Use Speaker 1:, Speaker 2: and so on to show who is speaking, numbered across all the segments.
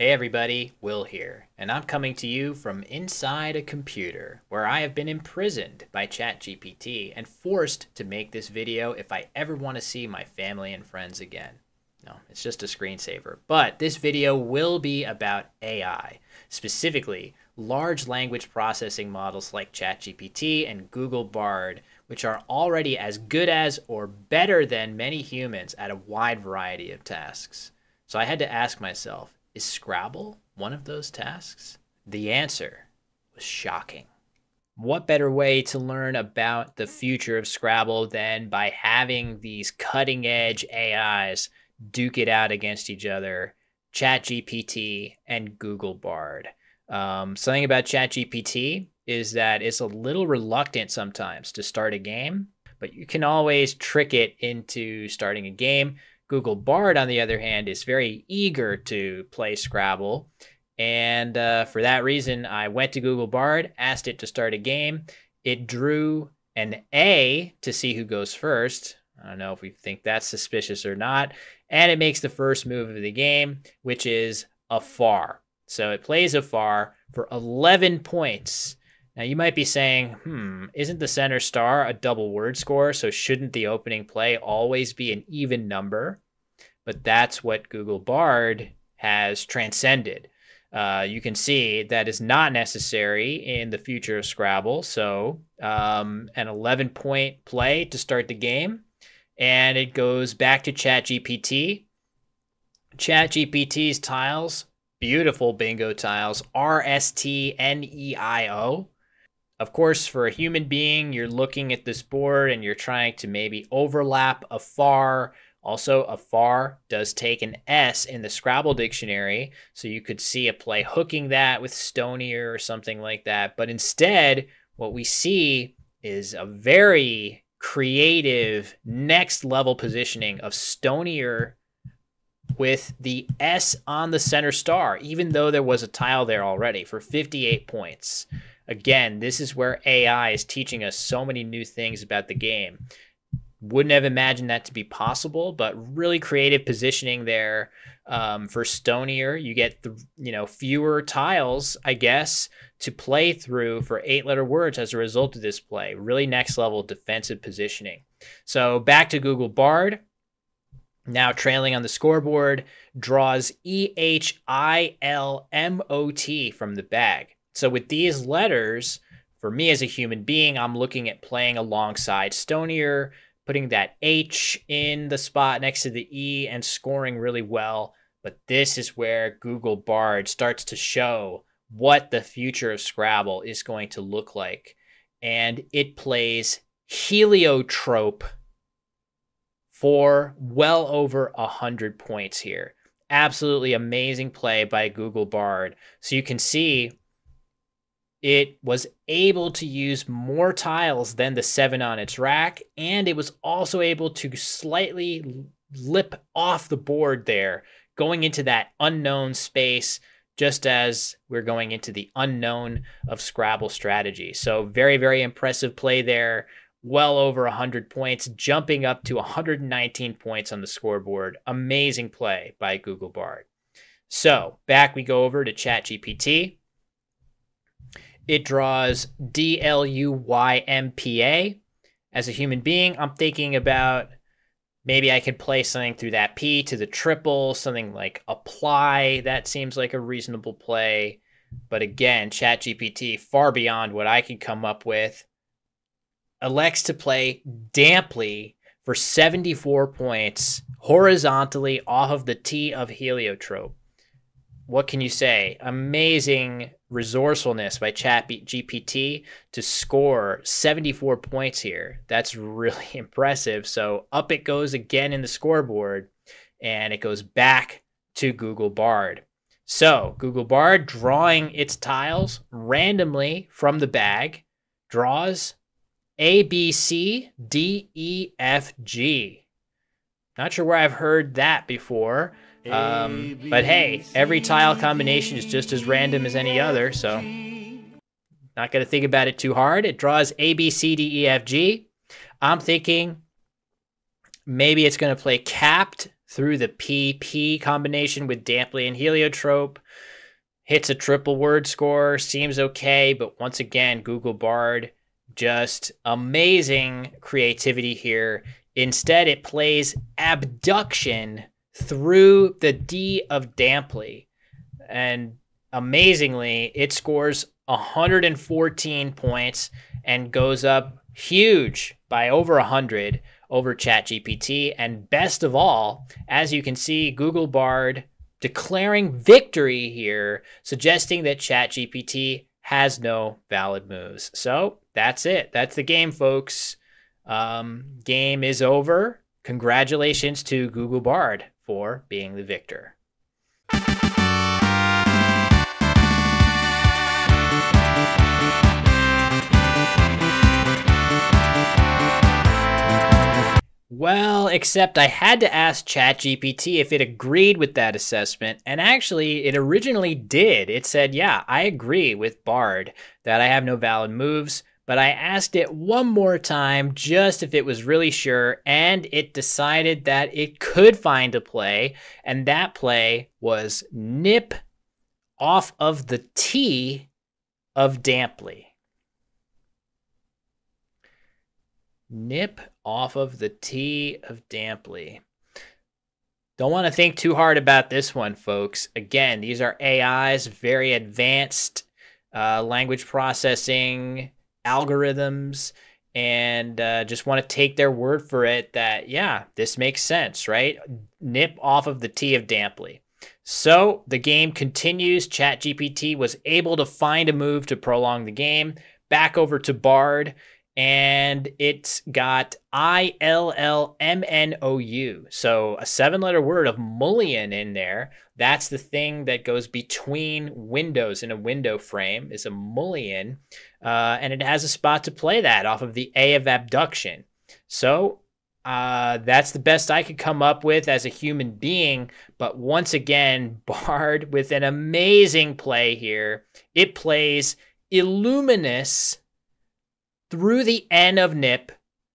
Speaker 1: Hey everybody, Will here, and I'm coming to you from inside a computer where I have been imprisoned by ChatGPT and forced to make this video if I ever want to see my family and friends again. No, it's just a screensaver. But this video will be about AI, specifically large language processing models like ChatGPT and Google Bard, which are already as good as or better than many humans at a wide variety of tasks. So I had to ask myself, is Scrabble one of those tasks? The answer was shocking. What better way to learn about the future of Scrabble than by having these cutting edge AIs duke it out against each other ChatGPT and Google Bard? Um, something about ChatGPT is that it's a little reluctant sometimes to start a game, but you can always trick it into starting a game Google Bard, on the other hand, is very eager to play Scrabble. And uh, for that reason, I went to Google Bard, asked it to start a game. It drew an A to see who goes first. I don't know if we think that's suspicious or not. And it makes the first move of the game, which is a far. So it plays a far for 11 points. Now you might be saying, hmm, isn't the center star a double word score? So shouldn't the opening play always be an even number? But that's what Google Bard has transcended. Uh, you can see that is not necessary in the future of Scrabble. So um, an 11 point play to start the game. And it goes back to ChatGPT. ChatGPT's tiles, beautiful bingo tiles, R S T N E I O. Of course, for a human being, you're looking at this board and you're trying to maybe overlap a far. Also, a far does take an S in the Scrabble dictionary, so you could see a play hooking that with Stonier or something like that. But instead, what we see is a very creative next level positioning of Stonier with the S on the center star, even though there was a tile there already for 58 points again, this is where AI is teaching us so many new things about the game. Wouldn't have imagined that to be possible, but really creative positioning there um, for Stonier. You get the you know fewer tiles, I guess, to play through for eight-letter words as a result of this play. Really next level defensive positioning. So back to Google Bard. Now trailing on the scoreboard draws E H I L M O T from the bag. So with these letters, for me as a human being, I'm looking at playing alongside Stonier, putting that H in the spot next to the E and scoring really well. But this is where Google Bard starts to show what the future of Scrabble is going to look like. And it plays heliotrope for well over a hundred points here. Absolutely amazing play by Google Bard. So you can see it was able to use more tiles than the seven on its rack, and it was also able to slightly lip off the board there, going into that unknown space, just as we're going into the unknown of Scrabble strategy. So, very, very impressive play there. Well over 100 points, jumping up to 119 points on the scoreboard. Amazing play by Google Bard. So, back we go over to ChatGPT it draws D L U Y M P A. As a human being, I'm thinking about maybe I could play something through that P to the triple, something like apply. That seems like a reasonable play. But again, ChatGPT, far beyond what I could come up with, elects to play damply for 74 points horizontally off of the T of heliotrope what can you say? Amazing resourcefulness by Chat GPT to score 74 points here. That's really impressive. So up it goes again in the scoreboard, and it goes back to Google Bard. So Google Bard drawing its tiles randomly from the bag, draws A, B, C, D, E, F, G. Not sure where I've heard that before. Um, but hey, every tile combination is just as random as any other, so not going to think about it too hard. It draws A, B, C, D, E, F, G. I'm thinking maybe it's going to play capped through the PP combination with Damply and Heliotrope. Hits a triple word score, seems okay, but once again, Google Bard, just amazing creativity here. Instead, it plays abduction through the D of Damply. And amazingly, it scores 114 points and goes up huge by over 100 over ChatGPT. And best of all, as you can see, Google Bard declaring victory here, suggesting that ChatGPT has no valid moves. So that's it. That's the game, folks. Um, game is over. Congratulations to Google Bard for being the victor. Well, except I had to ask ChatGPT if it agreed with that assessment, and actually, it originally did. It said, Yeah, I agree with Bard that I have no valid moves, but I asked it one more time just if it was really sure, and it decided that it could find a play, and that play was nip off of the T of Damply. Nip off of the T of Damply. Don't want to think too hard about this one, folks. Again, these are AIs, very advanced uh, language processing algorithms, and uh, just want to take their word for it that, yeah, this makes sense, right? Nip off of the T of Damply. So the game continues. ChatGPT was able to find a move to prolong the game. Back over to Bard and it's got I L L M N O U. So a seven letter word of mullion in there. That's the thing that goes between windows in a window frame is a mullion. Uh, and it has a spot to play that off of the A of abduction. So uh, that's the best I could come up with as a human being. But once again, Bard with an amazing play here. It plays Illuminous through the N of NIP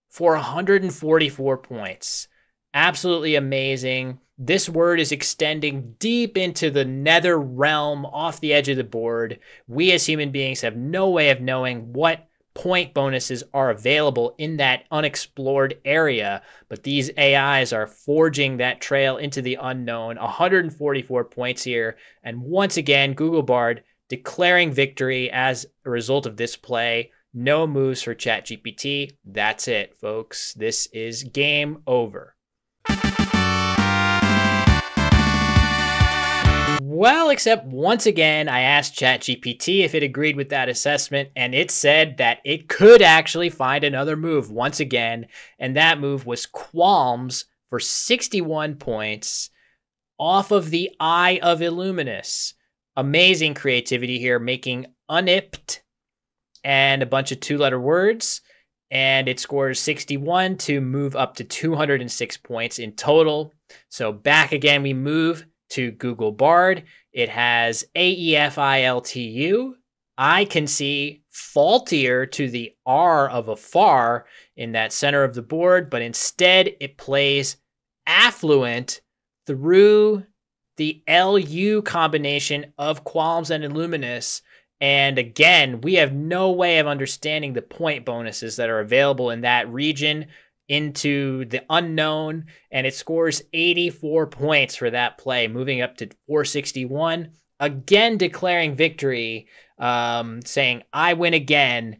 Speaker 1: for 144 points. Absolutely amazing. This word is extending deep into the nether realm off the edge of the board. We as human beings have no way of knowing what point bonuses are available in that unexplored area, but these AIs are forging that trail into the unknown. 144 points here. And once again, Google Bard declaring victory as a result of this play. No moves for ChatGPT. That's it, folks. This is game over. Well, except once again, I asked ChatGPT if it agreed with that assessment, and it said that it could actually find another move once again, and that move was Qualms for 61 points off of the I of Illuminus. Amazing creativity here, making unipped and a bunch of two letter words. And it scores 61 to move up to 206 points in total. So back again, we move to Google Bard. It has AEFILTU. I can see faultier to the R of afar in that center of the board, but instead it plays affluent through the LU combination of Qualms and Illuminous and again, we have no way of understanding the point bonuses that are available in that region into the unknown. And it scores 84 points for that play, moving up to 461. Again, declaring victory, um, saying, I win again.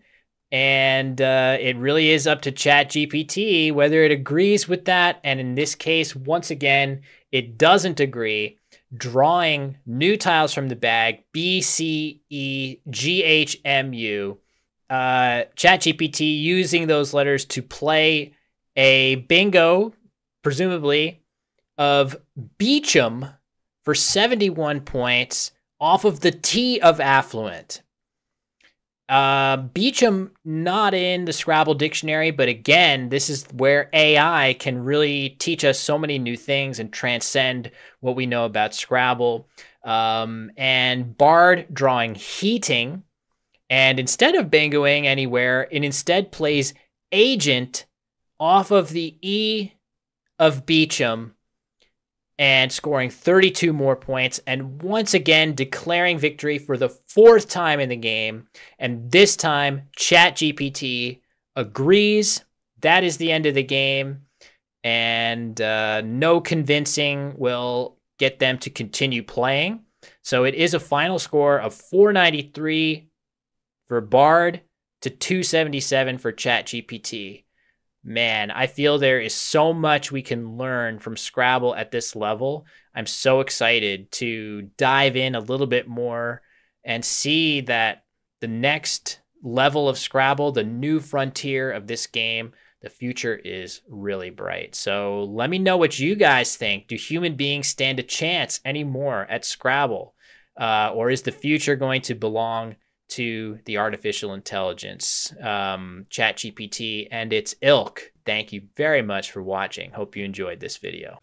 Speaker 1: And uh, it really is up to Chat GPT whether it agrees with that. And in this case, once again, it doesn't agree drawing new tiles from the bag B, C, E, G, H, M, U. Uh, ChatGPT using those letters to play a bingo, presumably, of Beecham for 71 points off of the T of affluent. Uh, Beecham not in the Scrabble dictionary, but again, this is where AI can really teach us so many new things and transcend what we know about Scrabble. Um, and Bard drawing heating, and instead of bingoing anywhere, it instead plays agent off of the E of Beecham and scoring 32 more points and once again declaring victory for the fourth time in the game. And this time, ChatGPT agrees that is the end of the game, and uh, no convincing will get them to continue playing. So it is a final score of 493 for Bard to 277 for ChatGPT man, I feel there is so much we can learn from Scrabble at this level. I'm so excited to dive in a little bit more and see that the next level of Scrabble, the new frontier of this game, the future is really bright. So let me know what you guys think. Do human beings stand a chance anymore at Scrabble? Uh, or is the future going to belong to the artificial intelligence, um, ChatGPT, and its ilk. Thank you very much for watching. Hope you enjoyed this video.